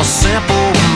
a simple